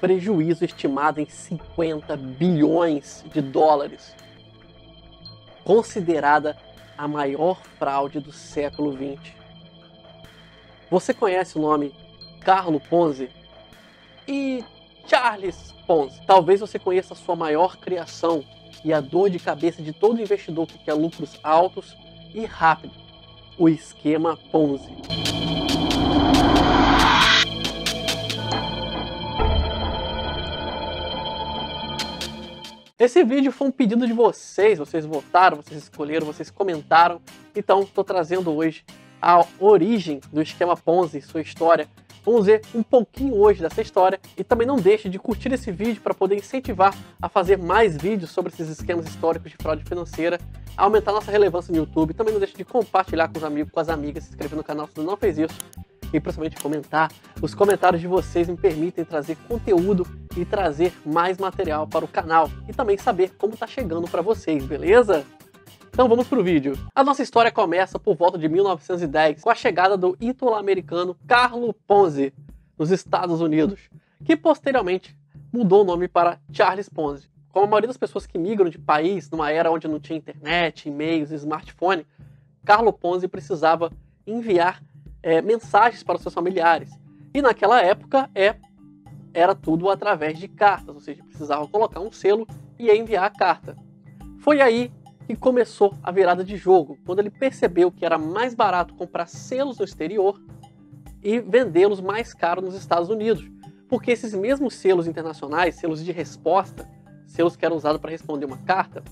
prejuízo estimado em 50 bilhões de dólares, considerada a maior fraude do século XX. Você conhece o nome Carlo Ponzi e Charles Ponzi? Talvez você conheça a sua maior criação e a dor de cabeça de todo investidor que quer lucros altos e rápido, o esquema Ponzi. Esse vídeo foi um pedido de vocês, vocês votaram, vocês escolheram, vocês comentaram. Então, estou trazendo hoje a origem do esquema Ponzi, sua história. Vamos ver um pouquinho hoje dessa história e também não deixe de curtir esse vídeo para poder incentivar a fazer mais vídeos sobre esses esquemas históricos de fraude financeira, aumentar nossa relevância no YouTube. Também não deixe de compartilhar com os amigos, com as amigas, se inscrever no canal se você não fez isso e principalmente comentar. Os comentários de vocês me permitem trazer conteúdo e trazer mais material para o canal e também saber como está chegando para vocês, beleza? Então vamos pro vídeo. A nossa história começa por volta de 1910 com a chegada do italo-americano Carlo Ponzi nos Estados Unidos, que posteriormente mudou o nome para Charles Ponzi. Como a maioria das pessoas que migram de país numa era onde não tinha internet, e-mails, smartphone, Carlo Ponzi precisava enviar é, mensagens para seus familiares. E naquela época é, era tudo através de cartas, ou seja, precisava colocar um selo e enviar a carta. Foi aí que começou a virada de jogo, quando ele percebeu que era mais barato comprar selos no exterior e vendê-los mais caro nos Estados Unidos. Porque esses mesmos selos internacionais, selos de resposta, selos que eram usados para responder uma carta,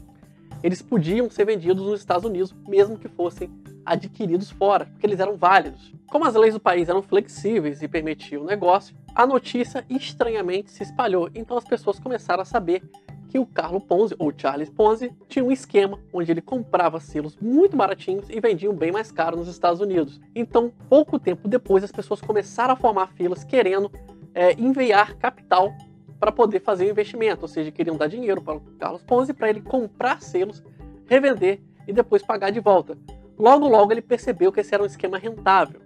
eles podiam ser vendidos nos Estados Unidos, mesmo que fossem adquiridos fora, porque eles eram válidos. Como as leis do país eram flexíveis e permitiam o negócio, a notícia estranhamente se espalhou, então as pessoas começaram a saber que o Carlo Ponzi, ou Charles Ponzi, tinha um esquema onde ele comprava selos muito baratinhos e vendia bem mais caro nos Estados Unidos. Então, pouco tempo depois, as pessoas começaram a formar filas querendo é, enviar capital para poder fazer o investimento, ou seja, queriam dar dinheiro para o Carlos Ponzi para ele comprar selos, revender e depois pagar de volta. Logo, logo ele percebeu que esse era um esquema rentável.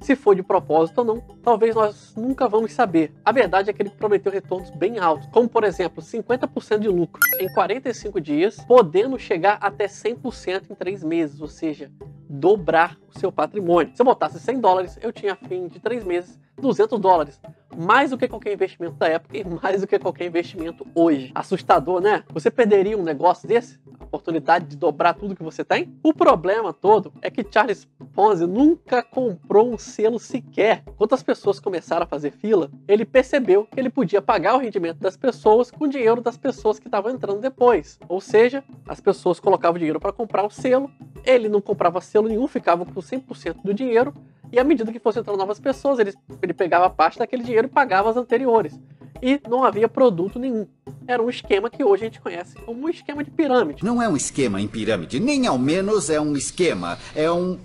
Se foi de propósito ou não, talvez nós nunca vamos saber. A verdade é que ele prometeu retornos bem altos, como por exemplo 50% de lucro em 45 dias, podendo chegar até 100% em 3 meses, ou seja, dobrar o seu patrimônio. Se eu botasse 100 dólares, eu tinha fim de 3 meses 200 dólares. Mais do que qualquer investimento da época e mais do que qualquer investimento hoje. Assustador, né? Você perderia um negócio desse? A oportunidade de dobrar tudo que você tem? O problema todo é que Charles Ponzi nunca comprou um selo sequer. Quando as pessoas começaram a fazer fila, ele percebeu que ele podia pagar o rendimento das pessoas com o dinheiro das pessoas que estavam entrando depois. Ou seja, as pessoas colocavam dinheiro para comprar o selo, ele não comprava selo nenhum, ficava com 100% do dinheiro e à medida que fossem entrando novas pessoas, ele, ele pegava parte daquele dinheiro e pagava as anteriores. E não havia produto nenhum. Era um esquema que hoje a gente conhece como um esquema de pirâmide. Não é um esquema em pirâmide, nem ao menos é um esquema. É um.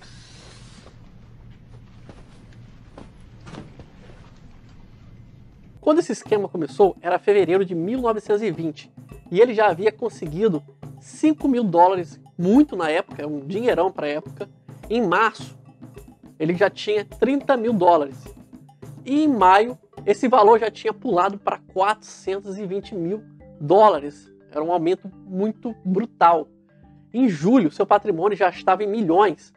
Quando esse esquema começou, era fevereiro de 1920. E ele já havia conseguido 5 mil dólares, muito na época, um dinheirão para a época, em março ele já tinha 30 mil dólares. E em maio, esse valor já tinha pulado para 420 mil dólares. Era um aumento muito brutal. Em julho, seu patrimônio já estava em milhões.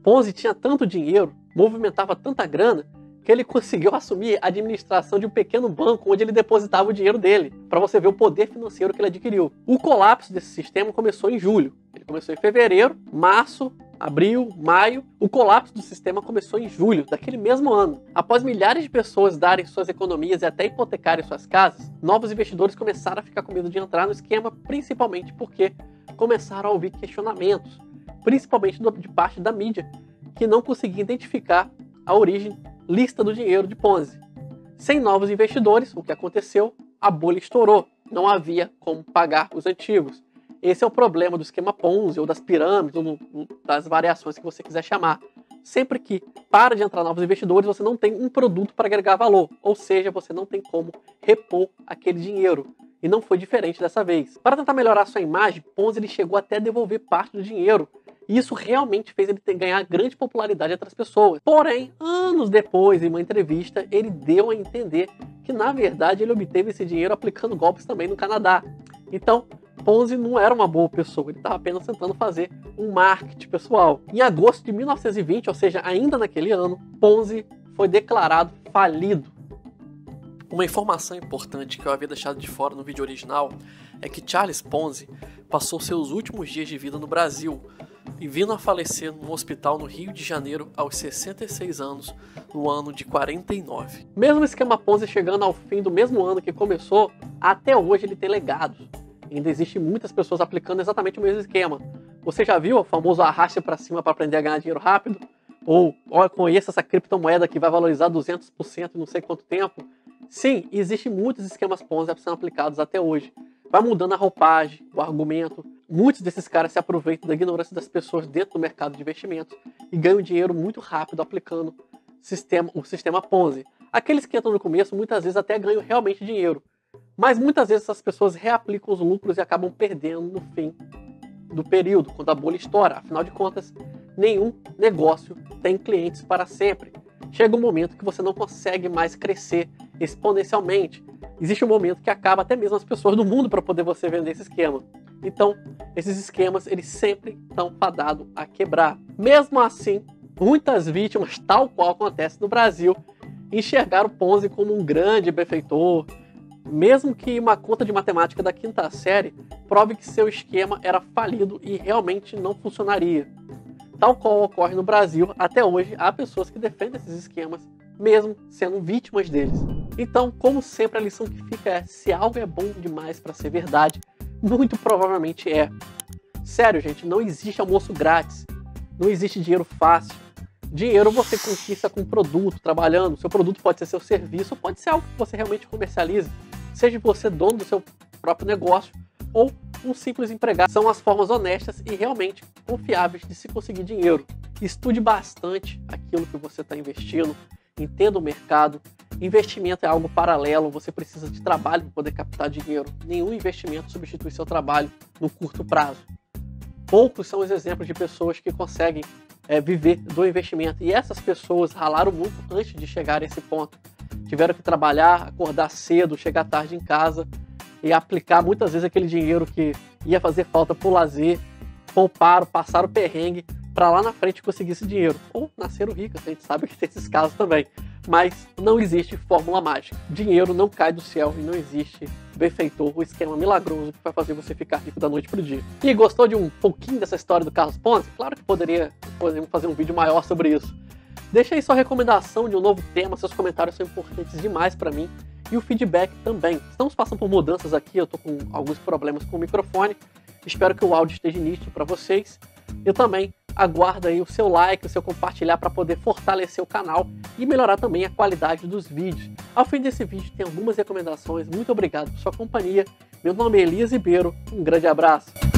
Ponzi tinha tanto dinheiro, movimentava tanta grana, que ele conseguiu assumir a administração de um pequeno banco onde ele depositava o dinheiro dele, para você ver o poder financeiro que ele adquiriu. O colapso desse sistema começou em julho. Ele começou em fevereiro, março, abril, maio. O colapso do sistema começou em julho daquele mesmo ano. Após milhares de pessoas darem suas economias e até hipotecarem suas casas, novos investidores começaram a ficar com medo de entrar no esquema, principalmente porque começaram a ouvir questionamentos, principalmente de parte da mídia, que não conseguia identificar a origem lista do dinheiro de Ponzi. Sem novos investidores, o que aconteceu? A bolha estourou. Não havia como pagar os antigos. Esse é o problema do esquema Ponzi, ou das pirâmides, ou das variações que você quiser chamar. Sempre que para de entrar novos investidores, você não tem um produto para agregar valor, ou seja, você não tem como repor aquele dinheiro. E não foi diferente dessa vez. Para tentar melhorar sua imagem, Ponzi ele chegou até a devolver parte do dinheiro E isso realmente fez ele ganhar grande popularidade entre as pessoas. Porém, anos depois, em uma entrevista, ele deu a entender que, na verdade, ele obteve esse dinheiro aplicando golpes também no Canadá. Então, Ponzi não era uma boa pessoa, ele estava apenas tentando fazer um marketing pessoal. Em agosto de 1920, ou seja, ainda naquele ano, Ponzi foi declarado falido. Uma informação importante que eu havia deixado de fora no vídeo original é que Charles Ponzi passou seus últimos dias de vida no Brasil e vindo a falecer num hospital no Rio de Janeiro aos 66 anos, no ano de 49. Mesmo o esquema Ponzi chegando ao fim do mesmo ano que começou, até hoje ele tem legados. Ainda existem muitas pessoas aplicando exatamente o mesmo esquema. Você já viu o famoso arraste para cima para aprender a ganhar dinheiro rápido? Ou, olha, conheça essa criptomoeda que vai valorizar 200% em não sei quanto tempo? Sim, existem muitos esquemas Ponzi sendo aplicados até hoje. Vai mudando a roupagem, o argumento. Muitos desses caras se aproveitam da ignorância das pessoas dentro do mercado de investimentos e ganham dinheiro muito rápido aplicando sistema, o sistema Ponzi. Aqueles que entram no começo muitas vezes até ganham realmente dinheiro, mas muitas vezes essas pessoas reaplicam os lucros e acabam perdendo no fim do período, quando a bolha estoura. Afinal de contas, nenhum negócio tem clientes para sempre. Chega um momento que você não consegue mais crescer exponencialmente. Existe um momento que acaba até mesmo as pessoas do mundo para poder você vender esse esquema. Então, esses esquemas, eles sempre estão fadados a quebrar. Mesmo assim, muitas vítimas, tal qual acontece no Brasil, enxergaram Ponzi como um grande benfeitor, mesmo que uma conta de matemática da quinta série prove que seu esquema era falido e realmente não funcionaria. Tal qual ocorre no Brasil, até hoje há pessoas que defendem esses esquemas, mesmo sendo vítimas deles. Então, como sempre, a lição que fica é: se algo é bom demais para ser verdade, muito provavelmente é. Sério, gente, não existe almoço grátis, não existe dinheiro fácil. Dinheiro você conquista com produto, trabalhando. Seu produto pode ser seu serviço, pode ser algo que você realmente comercialize seja você dono do seu próprio negócio ou um simples empregado. São as formas honestas e realmente confiáveis de se conseguir dinheiro. Estude bastante aquilo que você está investindo, entenda o mercado. Investimento é algo paralelo, você precisa de trabalho para poder captar dinheiro. Nenhum investimento substitui seu trabalho no curto prazo. Poucos são os exemplos de pessoas que conseguem é, viver do investimento. E essas pessoas ralaram muito antes de chegar a esse ponto tiveram que trabalhar, acordar cedo, chegar tarde em casa e aplicar muitas vezes aquele dinheiro que ia fazer falta por lazer, pouparam, passaram perrengue para lá na frente conseguir esse dinheiro. Ou nasceram ricos, a gente sabe que tem esses casos também. Mas não existe fórmula mágica. Dinheiro não cai do céu e não existe benfeitor, o esquema milagroso que vai fazer você ficar rico da noite pro dia. E gostou de um pouquinho dessa história do Carlos Ponzi? Claro que poderia, fazer um vídeo maior sobre isso. Deixa aí sua recomendação de um novo tema, seus comentários são importantes demais para mim e o feedback também. Estamos passando por mudanças aqui, eu tô com alguns problemas com o microfone. Espero que o áudio esteja nítido para vocês. Eu também aguardo aí o seu like, o seu compartilhar para poder fortalecer o canal e melhorar também a qualidade dos vídeos. Ao fim desse vídeo tem algumas recomendações. Muito obrigado por sua companhia. Meu nome é Elias Ribeiro. Um grande abraço.